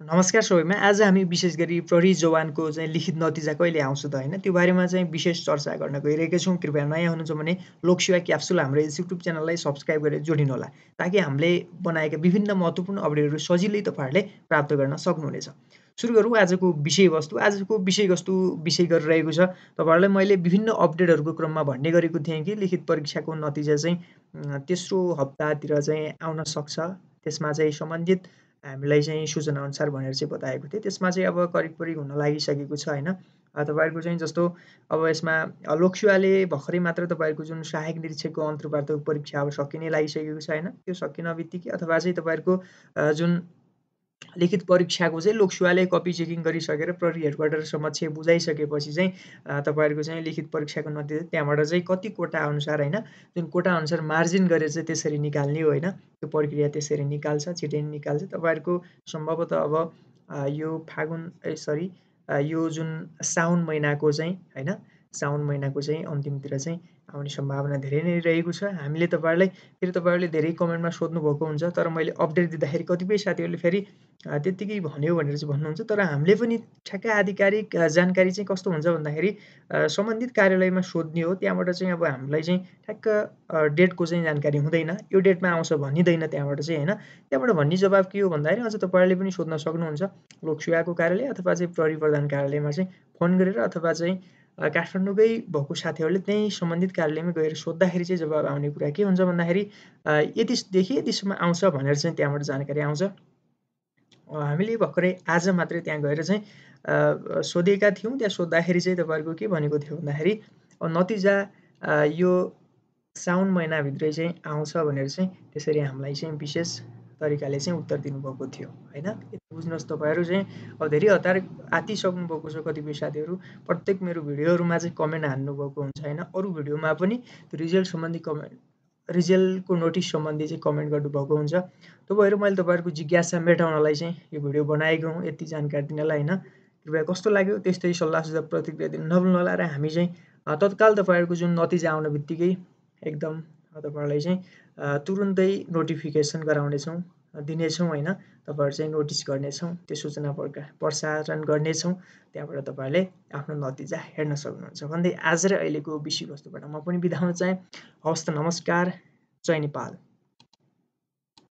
नमस्कार सबैमा आज हामी विशेष गरी प्रहरी जवानको चाहिँ लिखित नतिजा कहिले आउँछ त होइन त्यो बारेमा चाहिँ विशेष चर्चा गर्न गइरहेका छौँ। कृपया नयाँ हुनुहुन्छ भने लोकसेवा क्याप्सुल हाम्रो युट्युब च्यानललाई सब्सक्राइब गरेर जोडिनु होला ताकि हामीले बनाएका विभिन्न महत्त्वपूर्ण अपडेटहरू सजिलै तपाईँहरूले प्राप्त गर्न सक्नुहुनेछ। सुरु गरौँ आजको विषयवस्तु। आजको विषयवस्तु विषय गरिरहेको छ तपाईँहरूलाई मैले विभिन्न अपडेटहरूको क्रममा भन्ने गरेको थिएँ कि लिखित परीक्षाको नतिजा चाहिँ तेस्रो हप्तातिर चाहिँ आउन सक्छ त्यसमा चाहिँ सम्बन्धित हामीलाई चाहिँ सूचना अनुसार भनेर चाहिँ बताएको थियो त्यसमा चाहिँ अब करिब करिब हुन लागिसकेको छ होइन? तपाईँहरूको चाहिँ जस्तो अब यसमा लोकसेवाले भर्खरै मात्र तपाईँहरूको जुन सहायक निरीक्षकको अन्तर्वार्ताको परीक्षा अब सकिने लागिसकेको छ होइन? त्यो सकिन बित्तिकै अथवा चाहिँ तपाईँहरूको जुन लिखित परीक्षाको चाहिँ लोकसेवाले कपी चेकिङ गरिसकेर प्रहरी हेडक्वार्टर समक्ष बुझाइसकेपछि चाहिँ तपाईँहरूको चाहिँ लिखित परीक्षाको नतिजा त्यहाँबाट चाहिँ कति कोटा अनुसार होइन जुन कोटा अनुसार मार्जिन गरेर चाहिँ त्यसरी निकाल्ने होइन त्यो प्रक्रिया त्यसरी निकाल्छ छिटै निकाल्छ। तपाईँहरूको सम्भवतः अब यो फागुन ए सरी यो जुन साउन महिनाको चाहिँ होइन साउन महिनाको चाहिँ अन्तिमतिर चाहिँ आउने सम्भावना धेरै नै रहेको छ। हामीले तपाईँहरूलाई फेरि तपाईँहरूले धेरै कमेन्टमा सोध्नुभएको हुन्छ तर मैले अपडेट दिँदाखेरि कतिपय साथीहरूले फेरि त्यत्तिकै भन्यो भनेर चाहिँ भन्नुहुन्छ। तर हामीले पनि ठ्याक्कै आधिकारिक जानकारी चाहिँ कस्तो हुन्छ भन्दाखेरि सम्बन्धित कार्यालयमा सोध्ने हो। त्यहाँबाट चाहिँ अब हामीलाई चाहिँ ठ्याक्क डेटको चाहिँ जानकारी हुँदैन। यो डेटमा आउँछ भनिँदैन त्यहाँबाट चाहिँ होइन? त्यहाँबाट भन्ने जवाब के हो भन्दाखेरि अझ तपाईँहरूले पनि सोध्न सक्नुहुन्छ। लोकसेवाको कार्यालय अथवा चाहिँ प्रहरी प्रधान कार्यालयमा चाहिँ फोन गरेर अथवा चाहिँ काठमाडौँकै भएको साथीहरूले त्यहीँ सम्बन्धित कार्यालयमै गएर सोद्धाखेरि चाहिँ जवाब आउने कुरा के हुन्छ भन्दाखेरि यतिदेखि यतिसम्म आउँछ भनेर चाहिँ त्यहाँबाट जानकारी आउँछ। हामीले भर्खरै आज मात्रै त्यहाँ गएर चाहिँ सोधेका थियौँ। त्यहाँ सोद्धाखेरि चाहिँ तपाईँहरूको के भनेको थियो भन्दाखेरि नतिजा यो साउन महिनाभित्रै चाहिँ आउँछ भनेर चाहिँ त्यसरी हामीलाई चाहिँ विशेष तरिकाले चाहिँ उत्तर दिनुभएको थियो होइन? बुझ्नुहोस् तपाईँहरू चाहिँ अब धेरै हतार आतिसक्नुभएको छ कतिपय साथीहरू। प्रत्येक मेरो भिडियोहरूमा चाहिँ कमेन्ट हान्नुभएको हुन्छ होइन? अरू भिडियोमा पनि रिजल्ट सम्बन्धी कमेन्ट रिजल्टको नोटिस सम्बन्धी चाहिँ कमेन्ट गर्नुभएको हुन्छ। त्यो भएर मैले तपाईँहरूको जिज्ञासा मेटाउनलाई चाहिँ यो भिडियो बनाएको हुँ यति जानकारी दिनलाई होइन? कृपया कस्तो लाग्यो? त्यस्तै सल्लाह सुझाव प्रतिक्रिया दिन नभुल्नुहोला र हामी चाहिँ तत्काल तपाईँहरूको जुन नतिजा आउन बित्तिकै एकदम तपाईँहरूलाई चाहिँ तुरुन्तै नोटिफिकेसन गराउनेछौँ दिनेछौँ होइन तपाईँहरू चाहिँ नोटिस गर्नेछौँ त्यो सूचना प्रका प्रसारण गर्नेछौँ त्यहाँबाट तपाईँहरूले आफ्नो नतिजा हेर्न सक्नुहुन्छ। भन्दै आज र अहिलेको विषयवस्तुबाट म पनि बिदा हुन चाहेँ। हवस् त नमस्कार जय नेपाल।